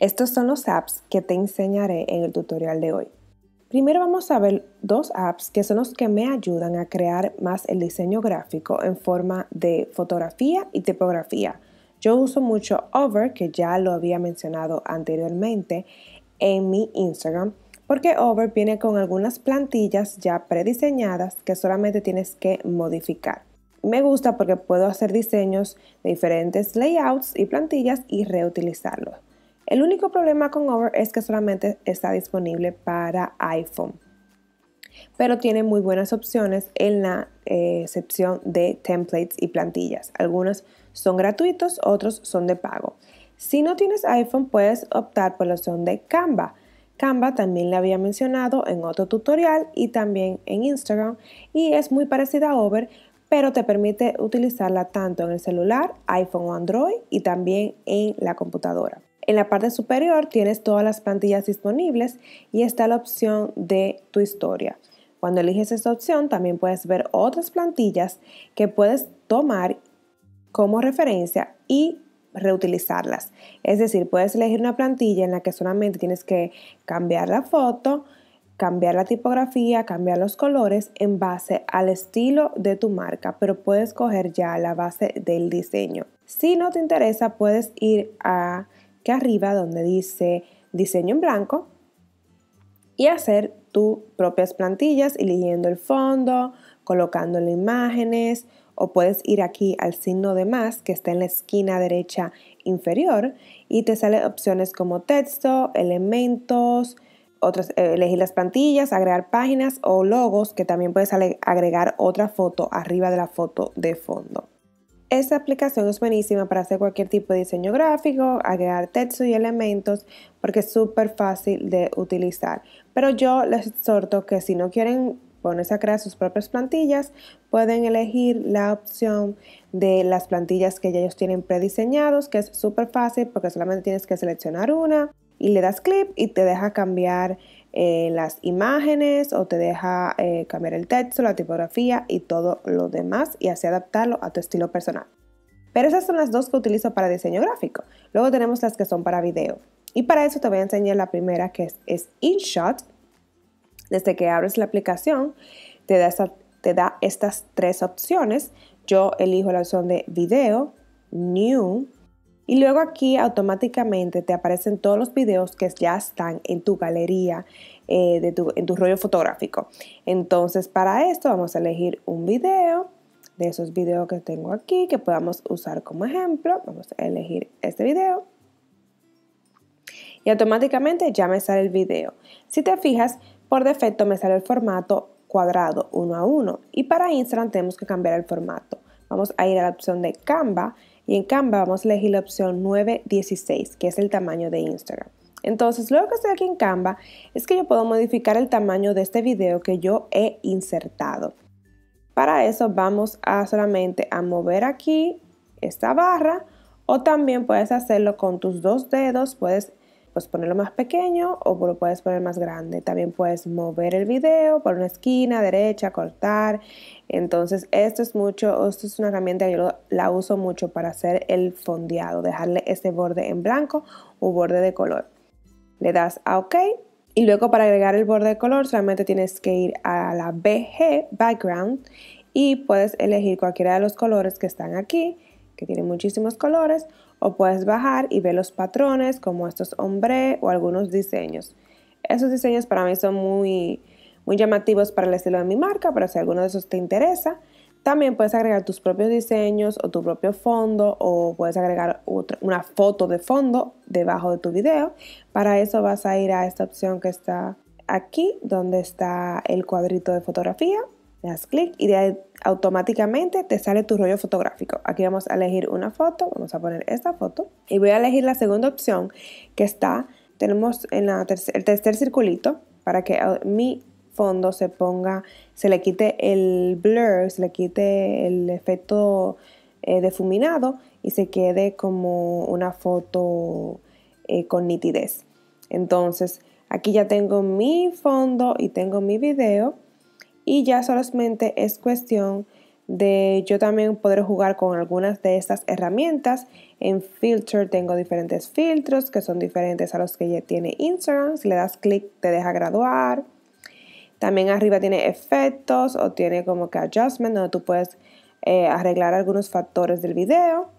Estos son los apps que te enseñaré en el tutorial de hoy. Primero vamos a ver dos apps que son los que me ayudan a crear más el diseño gráfico en forma de fotografía y tipografía. Yo uso mucho Over, que ya lo había mencionado anteriormente en mi Instagram, porque Over viene con algunas plantillas ya prediseñadas que solamente tienes que modificar. Me gusta porque puedo hacer diseños de diferentes layouts y plantillas y reutilizarlos. El único problema con Over es que solamente está disponible para iPhone, pero tiene muy buenas opciones en la eh, sección de templates y plantillas. Algunos son gratuitos, otros son de pago. Si no tienes iPhone, puedes optar por la opción de Canva. Canva también la había mencionado en otro tutorial y también en Instagram y es muy parecida a Over, pero te permite utilizarla tanto en el celular, iPhone o Android y también en la computadora. En la parte superior tienes todas las plantillas disponibles y está la opción de tu historia. Cuando eliges esta opción también puedes ver otras plantillas que puedes tomar como referencia y reutilizarlas. Es decir, puedes elegir una plantilla en la que solamente tienes que cambiar la foto, cambiar la tipografía, cambiar los colores en base al estilo de tu marca, pero puedes coger ya la base del diseño. Si no te interesa, puedes ir a arriba donde dice diseño en blanco y hacer tus propias plantillas eligiendo el fondo, colocándole imágenes o puedes ir aquí al signo de más que está en la esquina derecha inferior y te salen opciones como texto, elementos, otras, eh, elegir las plantillas, agregar páginas o logos que también puedes agregar otra foto arriba de la foto de fondo. Esta aplicación es buenísima para hacer cualquier tipo de diseño gráfico, agregar texto y elementos porque es súper fácil de utilizar. Pero yo les exhorto que si no quieren ponerse a crear sus propias plantillas, pueden elegir la opción de las plantillas que ya ellos tienen prediseñados, que es súper fácil porque solamente tienes que seleccionar una y le das clip y te deja cambiar eh, las imágenes o te deja eh, cambiar el texto, la tipografía y todo lo demás y así adaptarlo a tu estilo personal. Pero esas son las dos que utilizo para diseño gráfico. Luego tenemos las que son para video. Y para eso te voy a enseñar la primera que es, InShot. Desde que abres la aplicación te da, te da estas tres opciones. Yo elijo la opción de video, New, y luego aquí automáticamente te aparecen todos los videos que ya están en tu galería, eh, de tu, en tu rollo fotográfico. Entonces para esto vamos a elegir un video de esos videos que tengo aquí que podamos usar como ejemplo. Vamos a elegir este video. Y automáticamente ya me sale el video. Si te fijas, por defecto me sale el formato cuadrado uno a uno. Y para Instagram tenemos que cambiar el formato. Vamos a ir a la opción de Canva y en Canva vamos a elegir la opción 916, que es el tamaño de Instagram. Entonces, luego que estoy aquí en Canva, es que yo puedo modificar el tamaño de este video que yo he insertado. Para eso vamos a solamente a mover aquí esta barra o también puedes hacerlo con tus dos dedos, puedes pues ponerlo más pequeño o lo puedes poner más grande. También puedes mover el video por una esquina, derecha, cortar. Entonces, esto es mucho, esto es una herramienta que yo la uso mucho para hacer el fondeado, dejarle este borde en blanco o borde de color. Le das a OK y luego para agregar el borde de color solamente tienes que ir a la BG, Background, y puedes elegir cualquiera de los colores que están aquí, que tienen muchísimos colores, o puedes bajar y ver los patrones como estos ombre o algunos diseños. Esos diseños para mí son muy, muy llamativos para el estilo de mi marca, pero si alguno de esos te interesa, también puedes agregar tus propios diseños o tu propio fondo o puedes agregar una foto de fondo debajo de tu video. Para eso vas a ir a esta opción que está aquí, donde está el cuadrito de fotografía le das clic y automáticamente te sale tu rollo fotográfico. Aquí vamos a elegir una foto, vamos a poner esta foto y voy a elegir la segunda opción que está, tenemos en el tercer circulito para que mi fondo se ponga, se le quite el blur, se le quite el efecto eh, difuminado y se quede como una foto eh, con nitidez. Entonces, aquí ya tengo mi fondo y tengo mi video y ya solamente es cuestión de yo también poder jugar con algunas de estas herramientas. En Filter tengo diferentes filtros que son diferentes a los que ya tiene Instagram. Si le das clic te deja graduar. También arriba tiene efectos o tiene como que adjustment donde tú puedes eh, arreglar algunos factores del video.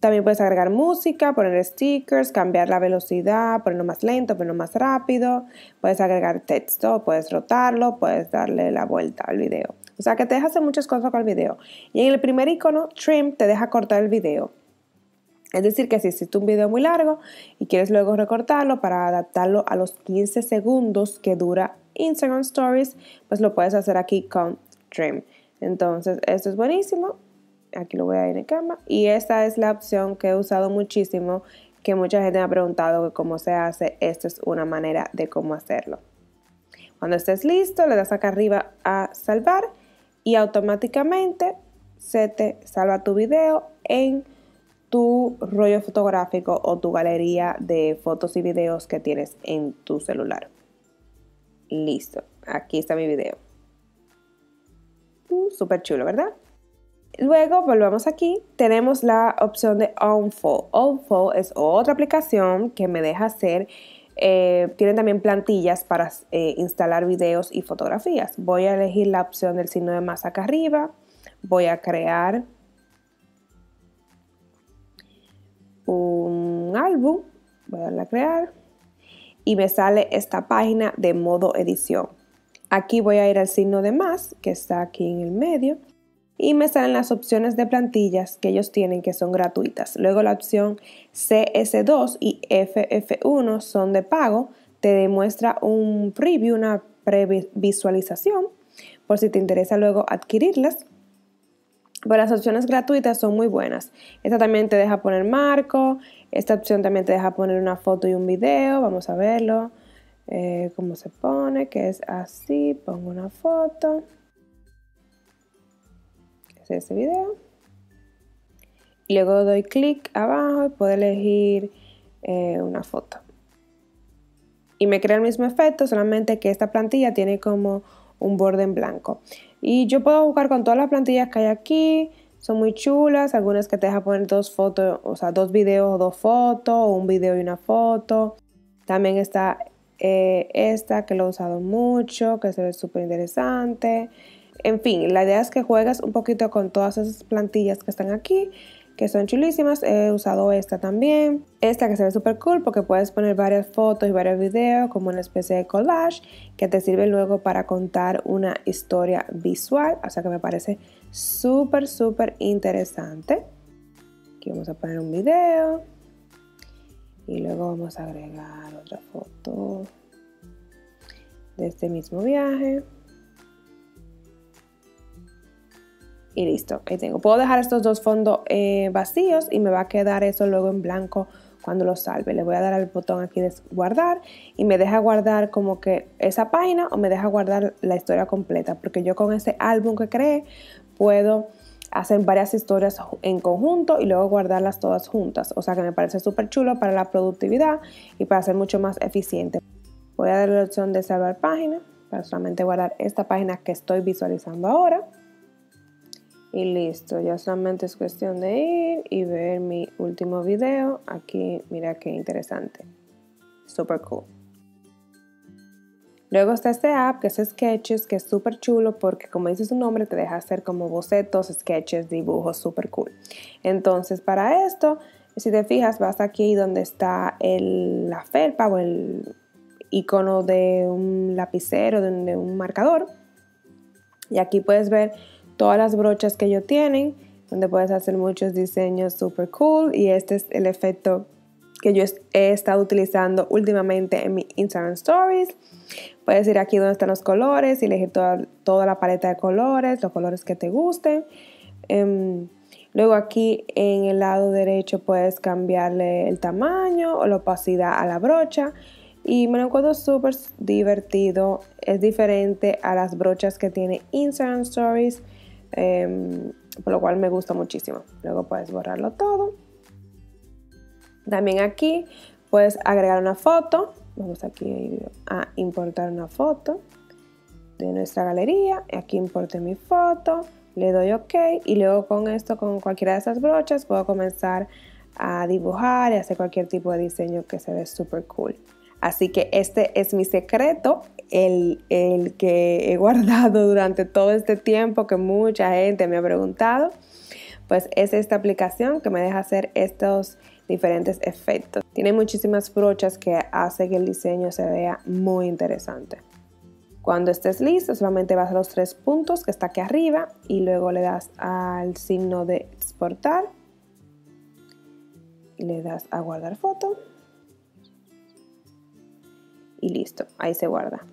También puedes agregar música, poner stickers, cambiar la velocidad, ponerlo más lento, ponerlo más rápido. Puedes agregar texto, puedes rotarlo, puedes darle la vuelta al video. O sea que te deja hacer muchas cosas con el video. Y en el primer icono, trim, te deja cortar el video. Es decir, que si hiciste un video muy largo y quieres luego recortarlo para adaptarlo a los 15 segundos que dura Instagram Stories, pues lo puedes hacer aquí con trim. Entonces, esto es buenísimo. Aquí lo voy a ir en cama. Y esta es la opción que he usado muchísimo, que mucha gente me ha preguntado cómo se hace. Esta es una manera de cómo hacerlo. Cuando estés listo, le das acá arriba a salvar y automáticamente se te salva tu video en tu rollo fotográfico o tu galería de fotos y videos que tienes en tu celular. Listo, aquí está mi video. Uh, Súper chulo, ¿verdad? Luego volvamos aquí, tenemos la opción de OnFold. OnFold es otra aplicación que me deja hacer eh, tienen también plantillas para eh, instalar videos y fotografías. Voy a elegir la opción del signo de más acá arriba. Voy a crear un álbum. Voy a darle a crear. Y me sale esta página de modo edición. Aquí voy a ir al signo de más, que está aquí en el medio y me salen las opciones de plantillas que ellos tienen que son gratuitas. Luego la opción CS2 y FF1 son de pago, te demuestra un preview, una previsualización, por si te interesa luego adquirirlas. Pero las opciones gratuitas son muy buenas. Esta también te deja poner marco, esta opción también te deja poner una foto y un video, vamos a verlo, eh, cómo se pone, que es así, pongo una foto ese video. Luego doy clic abajo y puedo elegir eh, una foto. Y me crea el mismo efecto, solamente que esta plantilla tiene como un borde en blanco. Y yo puedo jugar con todas las plantillas que hay aquí. Son muy chulas, algunas que te dejan poner dos fotos, o sea, dos videos o dos fotos, un video y una foto. También está eh, esta que lo he usado mucho, que se ve súper interesante. En fin, la idea es que juegues un poquito con todas esas plantillas que están aquí, que son chulísimas. He usado esta también. Esta que se ve súper cool porque puedes poner varias fotos y varios videos como una especie de collage que te sirve luego para contar una historia visual. O sea que me parece súper, súper interesante. Aquí vamos a poner un video. Y luego vamos a agregar otra foto de este mismo viaje. Y listo, ahí tengo. Puedo dejar estos dos fondos eh, vacíos y me va a quedar eso luego en blanco cuando lo salve. Le voy a dar al botón aquí de guardar y me deja guardar como que esa página o me deja guardar la historia completa porque yo con ese álbum que creé puedo hacer varias historias en conjunto y luego guardarlas todas juntas. O sea que me parece súper chulo para la productividad y para ser mucho más eficiente. Voy a darle la opción de salvar página para solamente guardar esta página que estoy visualizando ahora. Y listo, ya solamente es cuestión de ir y ver mi último video. Aquí, mira qué interesante. Super cool. Luego está este app que es Sketches, que es súper chulo porque como dice su nombre te deja hacer como bocetos, sketches, dibujos, súper cool. Entonces para esto, si te fijas, vas aquí donde está el, la felpa o el icono de un lapicero, de de un marcador. Y aquí puedes ver todas las brochas que ellos tienen, donde puedes hacer muchos diseños super cool y este es el efecto que yo he estado utilizando últimamente en mi Instagram Stories. Puedes ir aquí donde están los colores y elegir toda, toda la paleta de colores, los colores que te gusten. Em, luego aquí en el lado derecho puedes cambiarle el tamaño o la opacidad a la brocha. Y me lo encuentro súper divertido. Es diferente a las brochas que tiene Instagram Stories. Em, por lo cual me gusta muchísimo. Luego puedes borrarlo todo. También aquí puedes agregar una foto. Vamos aquí a importar una foto de nuestra galería. Aquí importe mi foto. le doy OK y luego con esto, con cualquiera de esas brochas, puedo comenzar a dibujar y hacer cualquier tipo de diseño que se ve súper cool. Así que este es mi secreto, el, el, que he guardado durante todo este tiempo que mucha gente me ha preguntado. Pues es esta aplicación que me deja hacer estos diferentes efectos. Tiene muchísimas brochas que hace que el diseño se vea muy interesante. Cuando estés listo, solamente vas a los tres puntos que está aquí arriba y luego le das al signo de exportar y le das a guardar foto y listo, ahí se guarda.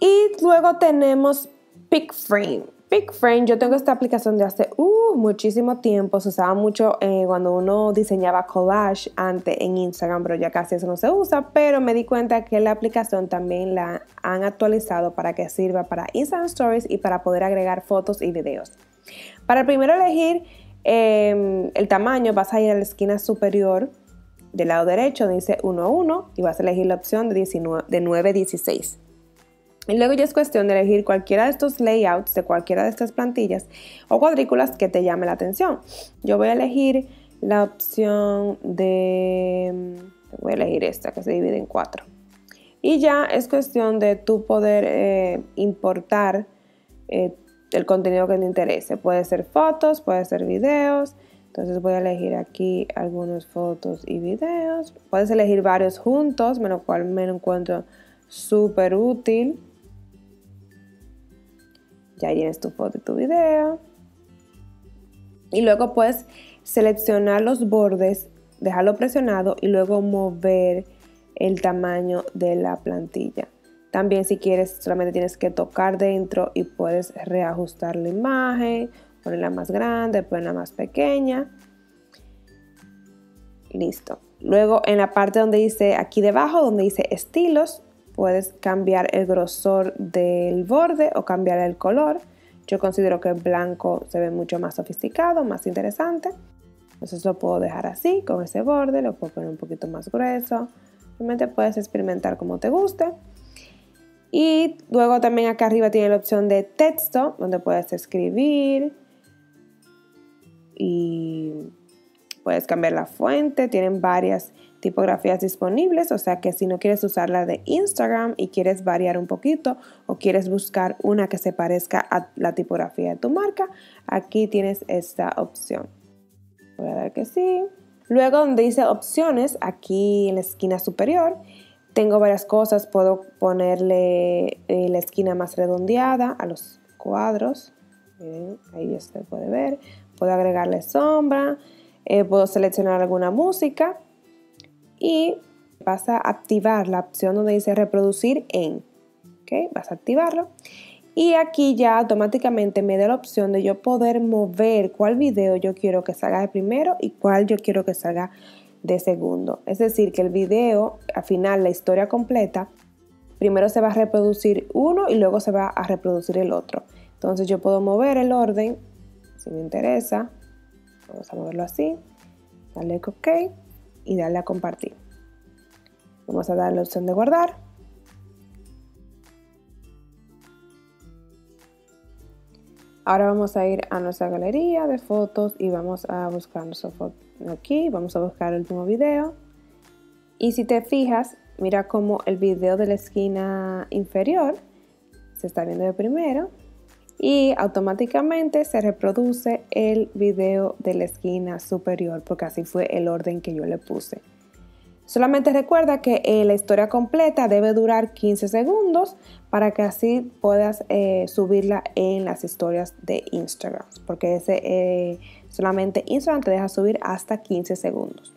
Y luego tenemos PicFrame. PicFrame, yo tengo esta aplicación de hace uh, muchísimo tiempo, se usaba mucho eh, cuando uno diseñaba collage antes en Instagram, pero ya casi eso no se usa, pero me di cuenta que la aplicación también la han actualizado para que sirva para Instagram Stories y para poder agregar fotos y videos. Para primero elegir em, el tamaño, vas a ir a la esquina superior del lado derecho, dice 1 1 y vas a elegir la opción de, 19, de 9 16. Y luego ya es cuestión de elegir cualquiera de estos layouts de cualquiera de estas plantillas o cuadrículas que te llame la atención. Yo voy a elegir la opción de... Voy a elegir esta que se divide en cuatro. Y ya es cuestión de tú poder eh, importar eh, el contenido que te interese. Puede ser fotos, puede ser videos. Entonces voy a elegir aquí algunas fotos y videos. Puedes elegir varios juntos, lo cual me lo encuentro súper útil. Ya tienes tu foto y tu video. Y luego puedes seleccionar los bordes, dejarlo presionado y luego mover el tamaño de la plantilla. También si quieres solamente tienes que tocar dentro y puedes reajustar la imagen, ponerla más grande, ponerla más pequeña. Listo. Luego en la parte donde dice aquí debajo, donde dice estilos, puedes cambiar el grosor del borde o cambiar el color. Yo considero que el blanco se ve mucho más sofisticado, más interesante. Entonces lo puedo dejar así, con ese borde, lo puedo poner un poquito más grueso. Realmente puedes experimentar como te guste. Y luego también acá arriba tiene la opción de texto, donde puedes escribir y puedes cambiar la fuente. Tienen varias tipografías disponibles, o sea que si no quieres usar la de Instagram y quieres variar un poquito o quieres buscar una que se parezca a la tipografía de tu marca, aquí tienes esta opción. Voy a dar que sí. Luego donde dice opciones, aquí en la esquina superior, tengo varias cosas. Puedo ponerle eh, la esquina más redondeada a los cuadros. Miren, ahí ya se puede ver. Puedo agregarle sombra. Eh, puedo seleccionar alguna música y vas a activar la opción donde dice reproducir en. ¿Ok? Vas a activarlo. Y aquí ya automáticamente me da la opción de yo poder mover cuál video yo quiero que salga de primero y cuál yo quiero que salga de segundo. Es decir, que el video, al final, la historia completa, primero se va a reproducir uno y luego se va a reproducir el otro. Entonces yo puedo mover el orden, si me interesa. Vamos a moverlo así. Darle OK y darle a compartir. Vamos a darle la opción de guardar. Ahora vamos a ir a nuestra galería de fotos y vamos a buscar nuestra foto aquí. Vamos a buscar el último video. Y si te fijas, mira cómo el video de la esquina inferior se está viendo de primero y automáticamente se reproduce el video de la esquina superior porque así fue el orden que yo le puse. Solamente recuerda que eh, la historia completa debe durar 15 segundos para que así puedas eh, subirla en las historias de Instagram, porque ese eh, solamente Instagram te deja subir hasta 15 segundos.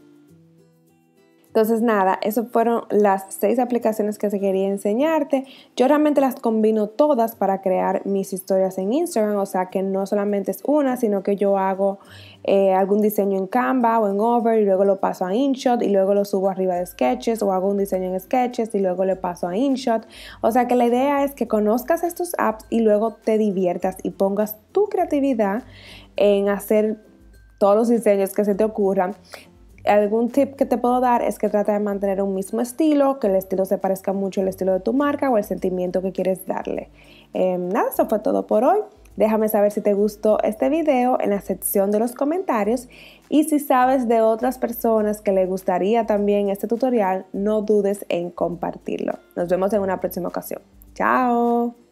Entonces nada, esas fueron las seis aplicaciones que se quería enseñarte. Yo realmente las combino todas para crear mis historias en Instagram, o sea que no solamente es una, sino que yo hago eh, algún diseño en Canva o en Over y luego lo paso a InShot y luego lo subo arriba de Sketches o hago un diseño en Sketches y luego le paso a InShot. O sea que la idea es que conozcas estos apps y luego te diviertas y pongas tu creatividad en hacer todos los diseños que se te ocurran algún tip que te puedo dar es que trata de mantener un mismo estilo, que el estilo se parezca mucho al estilo de tu marca o el sentimiento que quieres darle. Em, nada, eso fue todo por hoy. Déjame saber si te gustó este video en la sección de los comentarios y si sabes de otras personas que le gustaría también este tutorial, no dudes en compartirlo. Nos vemos en una próxima ocasión. Chao.